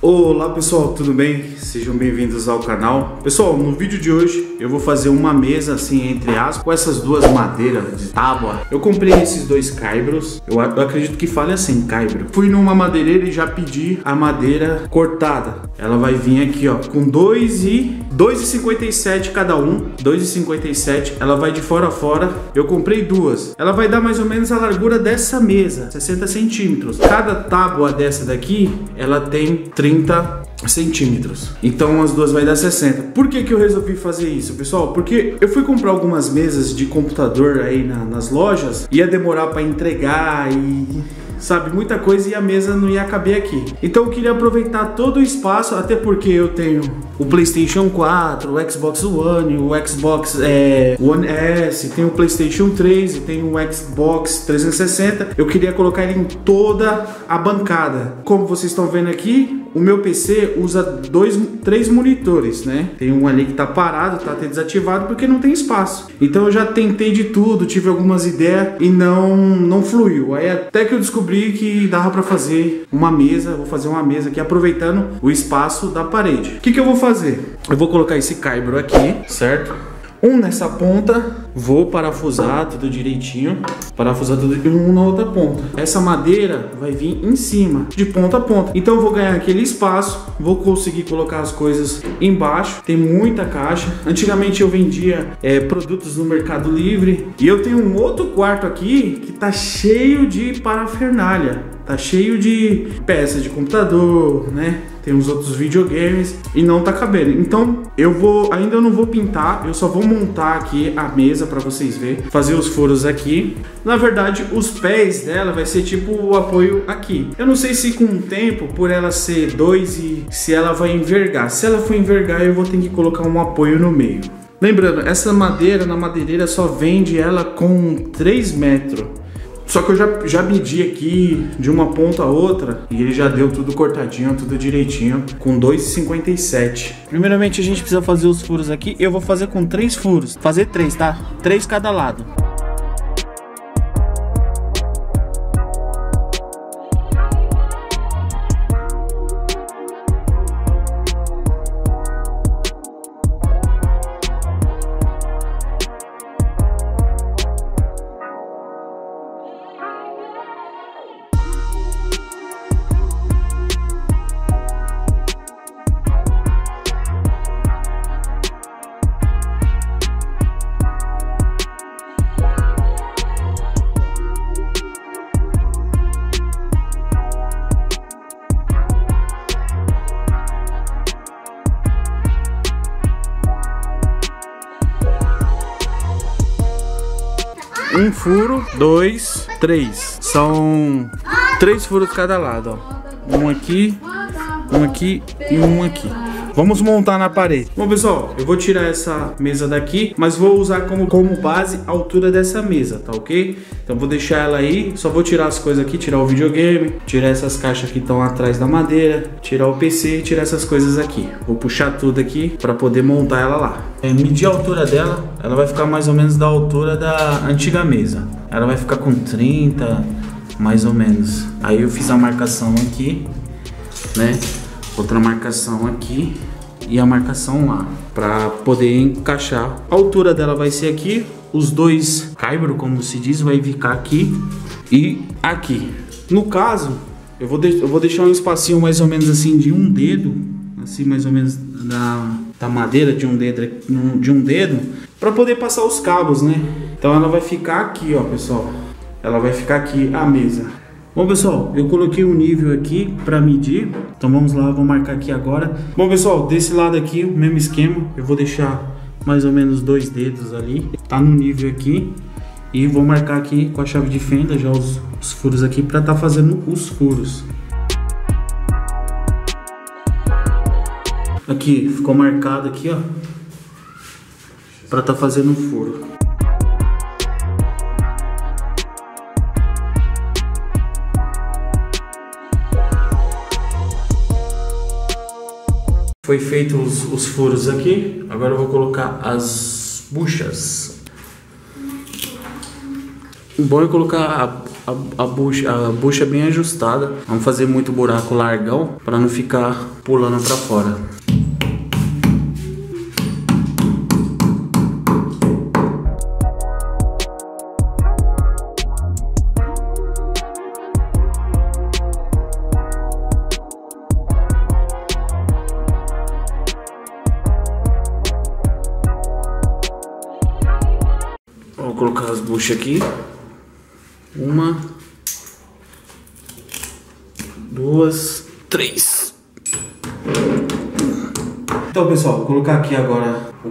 Olá pessoal, tudo bem? Sejam bem-vindos ao canal. Pessoal, no vídeo de hoje eu vou fazer uma mesa assim, entre aspas, com essas duas madeiras de tábua. Eu comprei esses dois caibros, eu, acredito que fale assim, caibro. Fui numa madeireira e já pedi a madeira cortada. Ela vai vir aqui ó, com 2 e 2,57 cada um, 2,57. Ela vai de fora a fora. Eu comprei duas. Ela vai dar mais ou menos a largura dessa mesa, 60 centímetros. Cada tábua dessa daqui, ela tem 30 centímetros. Então as duas vai dar 60. Por que, que eu resolvi fazer isso, pessoal? Porque eu fui comprar algumas mesas de computador aí na, nas lojas, ia demorar para entregar e sabe, muita coisa e a mesa não ia caber aqui. Então eu queria aproveitar todo o espaço, até porque eu tenho o PlayStation 4, o Xbox One, o Xbox é, One S, tem o PlayStation 3 e tem o Xbox 360. Eu queria colocar ele em toda a bancada. Como vocês estão vendo aqui, o meu PC usa dois, três monitores, né? Tem um ali que tá parado, tá até desativado porque não tem espaço. Então eu já tentei de tudo, tive algumas ideias e não não fluiu. Aí até que eu descobri que dava para fazer uma mesa, vou fazer uma mesa aqui aproveitando o espaço da parede. O que que eu vou fazer? Eu vou colocar esse caibro aqui, certo? Um nessa ponta, vou parafusar tudo direitinho, parafusar tudo um na outra ponta. Essa madeira vai vir em cima, de ponta a ponta. Então eu vou ganhar aquele espaço, vou conseguir colocar as coisas embaixo. Tem muita caixa. Antigamente eu vendia é, produtos no Mercado Livre e eu tenho um outro quarto aqui que tá cheio de parafernália. Tá cheio de peças de computador, né? Tem uns outros videogames e não tá cabendo. Então eu vou, ainda não vou pintar, eu só vou montar aqui a mesa para vocês verem, fazer os furos aqui. Na verdade, os pés dela vai ser tipo o apoio aqui. Eu não sei se com o tempo, por ela ser dois e se ela vai envergar. Se ela for envergar, eu vou ter que colocar um apoio no meio. Lembrando, essa madeira na madeireira só vende ela com 3 metros. Só que eu já, já medi aqui de uma ponta a outra e ele já deu tudo cortadinho, tudo direitinho, com 2,57. Primeiramente a gente precisa fazer os furos aqui. Eu vou fazer com três furos. Fazer três, tá? Três cada lado. Um furo, dois, três. São três furos cada lado, ó. Um aqui, um aqui e um aqui. Vamos montar na parede. Bom, pessoal, eu vou tirar essa mesa daqui, mas vou usar como, como base a altura dessa mesa, tá ok? Então vou deixar ela aí, só vou tirar as coisas aqui, tirar o videogame, tirar essas caixas que estão atrás da madeira, tirar o PC, tirar essas coisas aqui. Vou puxar tudo aqui para poder montar ela lá. É, medir a altura dela, ela vai ficar mais ou menos da altura da antiga mesa. Ela vai ficar com 30, mais ou menos. Aí eu fiz a marcação aqui, né? Outra marcação aqui e a marcação lá para poder encaixar. A altura dela vai ser aqui, os dois caibro, como se diz, vai ficar aqui e aqui. No caso, eu vou, eu vou deixar um espacinho mais ou menos assim de um dedo, assim mais ou menos da, da madeira de um dedo, de um dedo, para poder passar os cabos, né? Então ela vai ficar aqui, ó, pessoal. Ela vai ficar aqui a mesa. Bom, pessoal, eu coloquei um nível aqui para medir. Então vamos lá, vou marcar aqui agora. Bom, pessoal, desse lado aqui, o mesmo esquema. Eu vou deixar mais ou menos dois dedos ali. Tá no nível aqui. E vou marcar aqui com a chave de fenda já os, os furos aqui para estar tá fazendo os furos. Aqui, ficou marcado aqui, ó. Para estar tá fazendo o furo. Foi feito os, os furos aqui. Agora eu vou colocar as buchas. Bom é colocar a, a, bucha, a bucha bem ajustada. Vamos fazer muito buraco largão para não ficar pulando para fora. Buchas aqui. Uma, duas, três. Então, pessoal, vou colocar aqui agora o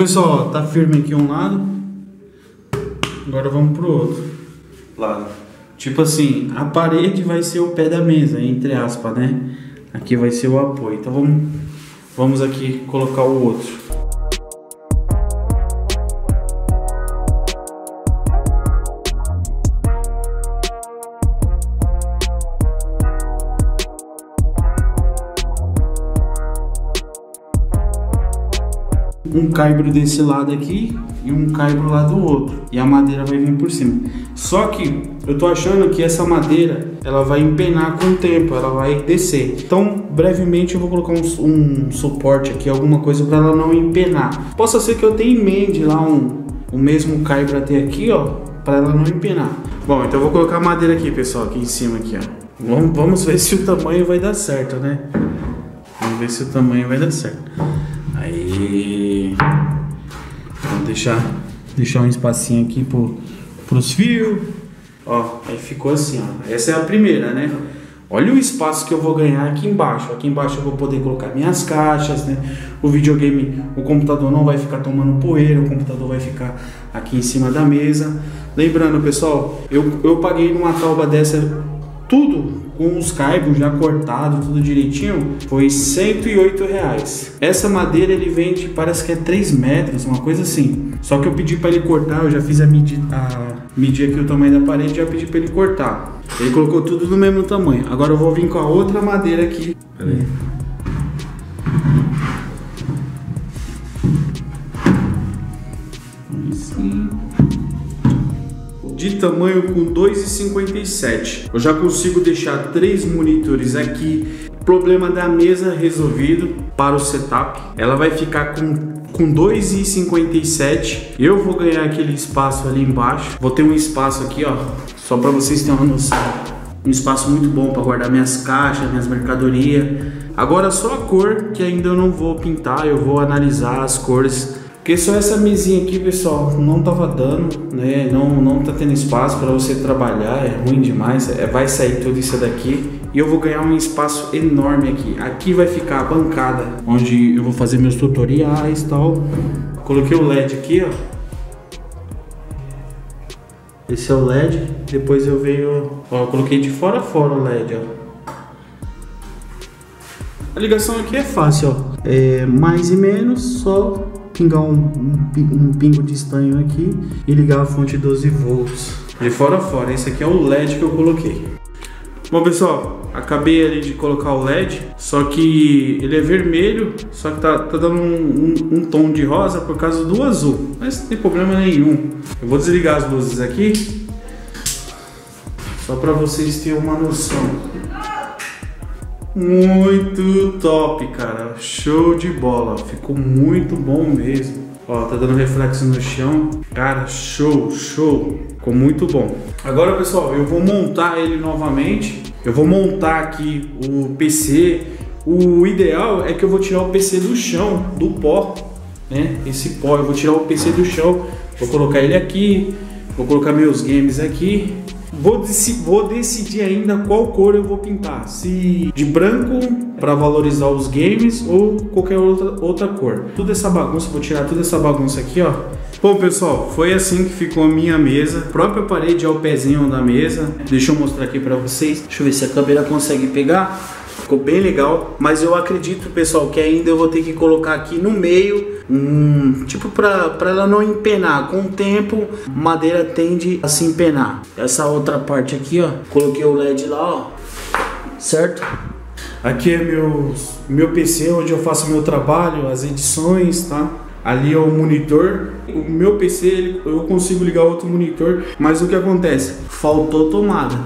caibro. Bom, pessoal, tá firme aqui um lado. Agora vamos pro outro lado. Tipo assim, a parede vai ser o pé da mesa, entre aspas, né? Aqui vai ser o apoio. Então vamos, vamos aqui colocar o outro. Um caibro desse lado aqui e um caibro lá do outro. E a madeira vai vir por cima. Só que eu tô achando que essa madeira ela vai empenar com o tempo, ela vai descer. Então, brevemente eu vou colocar um, um suporte aqui, alguma coisa para ela não empenar. Possa ser que eu tenha emende lá um, o mesmo caibro até aqui, ó, para ela não empenar. Bom, então eu vou colocar a madeira aqui, pessoal, aqui em cima aqui, ó. Vamos, vamos ver se o tamanho vai dar certo, né? Vamos ver se o tamanho vai dar certo. Aí. Vamos deixar, deixar um espacinho aqui pro, pros fios. Ó, aí ficou assim, ó. Essa é a primeira, né? Olha o espaço que eu vou ganhar aqui embaixo. Aqui embaixo eu vou poder colocar minhas caixas, né? O videogame, o computador não vai ficar tomando poeira, o computador vai ficar aqui em cima da mesa. Lembrando, pessoal, eu, eu paguei numa tauba dessa tudo com os caibros já cortado, tudo direitinho, foi 108 reais. Essa madeira ele vende, parece que é 3 metros, uma coisa assim. Só que eu pedi para ele cortar, eu já fiz a medida, a, medir aqui o tamanho da parede, já pedi para ele cortar. Ele colocou tudo no mesmo tamanho. Agora eu vou vir com a outra madeira aqui. Peraí. Assim de tamanho com 2,57. Eu já consigo deixar três monitores aqui. Problema da mesa resolvido para o setup. Ela vai ficar com, com 2,57. Eu vou ganhar aquele espaço ali embaixo. Vou ter um espaço aqui, ó, só para vocês terem uma noção. Um espaço muito bom para guardar minhas caixas, minhas mercadorias. Agora só a cor que ainda eu não vou pintar, eu vou analisar as cores porque só essa mesinha aqui, pessoal, não tava dando, né? Não, não tá tendo espaço para você trabalhar, é ruim demais. É, vai sair tudo isso daqui e eu vou ganhar um espaço enorme aqui. Aqui vai ficar a bancada, onde eu vou fazer meus tutoriais e tal. Coloquei o LED aqui, ó. Esse é o LED. Depois eu venho, ó, eu coloquei de fora a fora o LED, ó. A ligação aqui é fácil, ó. É mais e menos, só pingar um, um, um pingo de estanho aqui e ligar a fonte 12 volts. De fora a fora, esse aqui é o LED que eu coloquei. Bom pessoal, acabei ali de colocar o LED, só que ele é vermelho, só que tá, tá dando um, um, um, tom de rosa por causa do azul, mas não tem problema nenhum. Eu vou desligar as luzes aqui, só para vocês terem uma noção. Muito top, cara. Show de bola. Ficou muito bom mesmo. Ó, tá dando reflexo no chão. Cara, show, show. Ficou muito bom. Agora, pessoal, eu vou montar ele novamente. Eu vou montar aqui o PC. O ideal é que eu vou tirar o PC do chão, do pó, né? Esse pó, eu vou tirar o PC do chão. Vou colocar ele aqui. Vou colocar meus games aqui Vou, vou, decidir ainda qual cor eu vou pintar. Se de branco para valorizar os games ou qualquer outra, outra cor. Toda essa bagunça, vou tirar toda essa bagunça aqui, ó. Bom, pessoal, foi assim que ficou a minha mesa. A própria parede é o pezinho da mesa. Deixa eu mostrar aqui para vocês. Deixa eu ver se a câmera consegue pegar. Ficou bem legal, mas eu acredito, pessoal, que ainda eu vou ter que colocar aqui no meio, um, tipo para ela não empenar. Com o tempo, madeira tende a se empenar. Essa outra parte aqui, ó, coloquei o LED lá, ó, certo? Aqui é meu, meu PC, onde eu faço meu trabalho, as edições, tá? Ali é o monitor. O meu PC eu consigo ligar outro monitor, mas o que acontece? Faltou tomada.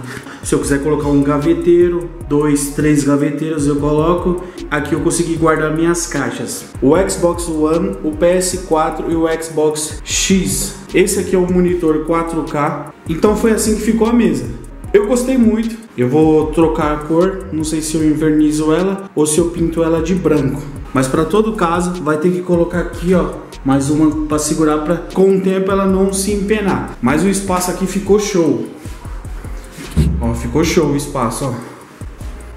Se eu quiser colocar um gaveteiro, dois, três gaveteiros eu coloco. Aqui eu consegui guardar minhas caixas. O Xbox One, o PS4 e o Xbox X. Esse aqui é o monitor 4K. Então foi assim que ficou a mesa. Eu gostei muito. Eu vou trocar a cor, não sei se eu invernizo ela ou se eu pinto ela de branco. Mas para todo caso, vai ter que colocar aqui, ó, mais uma para segurar para com o tempo ela não se empenar. Mas o espaço aqui ficou show. Ó, ficou show o espaço, ó.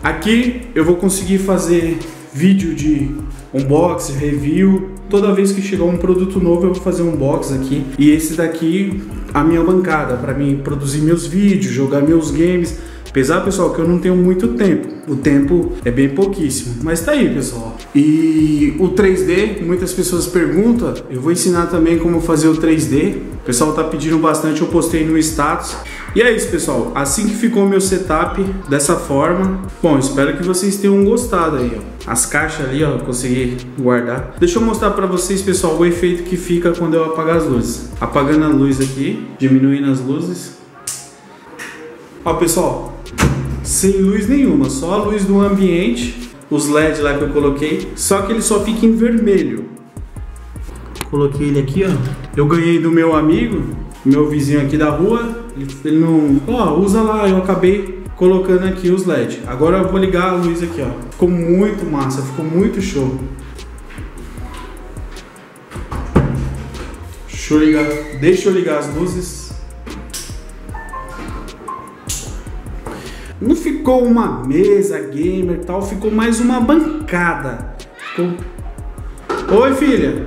Aqui eu vou conseguir fazer vídeo de unboxing, review. Toda vez que chegar um produto novo eu vou fazer um unboxing aqui. E esse daqui, a minha bancada, para mim produzir meus vídeos, jogar meus games. Apesar, pessoal, que eu não tenho muito tempo. O tempo é bem pouquíssimo. Mas tá aí, pessoal. E o 3D, muitas pessoas perguntam. Eu vou ensinar também como fazer o 3D. O pessoal tá pedindo bastante, eu postei no status. E é isso, pessoal. Assim que ficou o meu setup, dessa forma. Bom, espero que vocês tenham gostado aí, ó. As caixas ali, ó, consegui guardar. Deixa eu mostrar pra vocês, pessoal, o efeito que fica quando eu apagar as luzes. Apagando a luz aqui, diminuindo as luzes. Ó, pessoal, sem luz nenhuma, só a luz do ambiente, os LED lá que eu coloquei, só que ele só fica em vermelho. Coloquei ele aqui, ó. Eu ganhei do meu amigo, meu vizinho aqui da rua, ele, ele não, ó, usa lá, eu acabei colocando aqui os LED. Agora eu vou ligar a luz aqui, ó. Ficou muito massa, ficou muito show. Deixa eu ligar, deixa eu ligar as luzes. Não ficou uma mesa gamer tal, ficou mais uma bancada. Ficou... Oi, filha.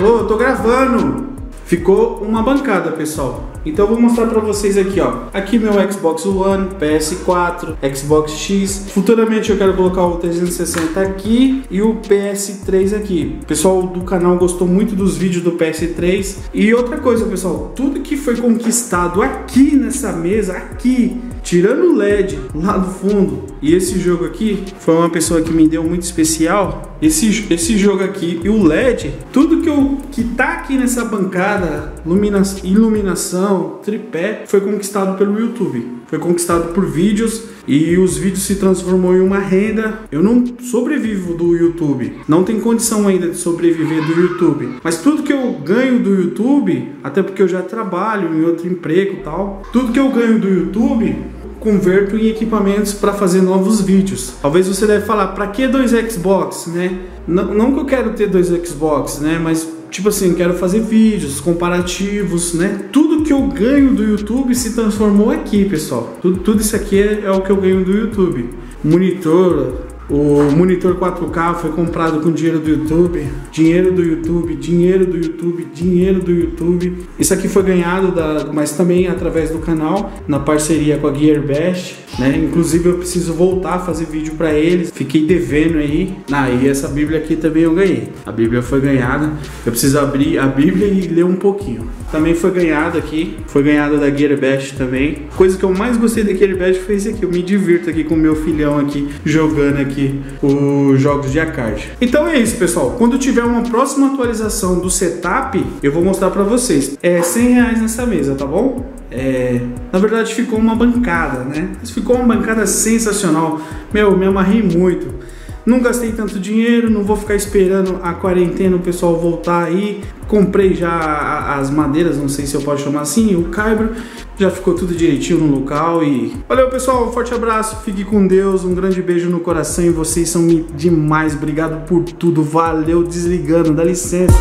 Ô, oh, tô gravando. Ficou uma bancada, pessoal. Então eu vou mostrar para vocês aqui, ó. Aqui meu Xbox One, PS4, Xbox X. Futuramente eu quero colocar o 360 aqui e o PS3 aqui. O pessoal do canal gostou muito dos vídeos do PS3. E outra coisa, pessoal, tudo que foi conquistado aqui nessa mesa, aqui, tirando o LED lá do fundo, e esse jogo aqui foi uma pessoa que me deu muito especial. Esse, esse jogo aqui e o LED, tudo que, eu, que tá aqui nessa bancada, ilumina, iluminação, tripé, foi conquistado pelo YouTube. Foi conquistado por vídeos e os vídeos se transformou em uma renda. Eu não sobrevivo do YouTube, não tem condição ainda de sobreviver do YouTube. Mas tudo que eu ganho do YouTube, até porque eu já trabalho em outro emprego e tal, tudo que eu ganho do YouTube converto em equipamentos para fazer novos vídeos. Talvez você deve falar, para que dois Xbox, né? Não, não que eu quero ter dois Xbox, né? Mas tipo assim, quero fazer vídeos comparativos, né? Tudo que eu ganho do YouTube se transformou aqui, pessoal. Tudo, tudo isso aqui é, é o que eu ganho do YouTube. Monitor, o monitor 4K foi comprado com dinheiro do YouTube, dinheiro do YouTube, dinheiro do YouTube, dinheiro do YouTube. Isso aqui foi ganhado, da, mas também através do canal, na parceria com a GearBest, né? Inclusive eu preciso voltar a fazer vídeo para eles. Fiquei devendo aí. Ah, e essa Bíblia aqui também eu ganhei. A Bíblia foi ganhada. Eu preciso abrir a Bíblia e ler um pouquinho. Também foi ganhada aqui, foi ganhada da GearBest também. Coisa que eu mais gostei da GearBest foi isso aqui. Eu me divirto aqui com o meu filhão aqui jogando aqui aqui os jogos de arcade. Então é isso, pessoal. Quando tiver uma próxima atualização do setup, eu vou mostrar para vocês. É 100 reais nessa mesa, tá bom? É, na verdade ficou uma bancada, né? Ficou uma bancada sensacional. Meu, me amarrei muito. Não gastei tanto dinheiro, não vou ficar esperando a quarentena o pessoal voltar aí. Comprei já as madeiras, não sei se eu posso chamar assim, o caibro. Já ficou tudo direitinho no local e... Valeu, pessoal, um forte abraço, fique com Deus, um grande beijo no coração e vocês são demais. Obrigado por tudo, valeu, desligando, dá licença.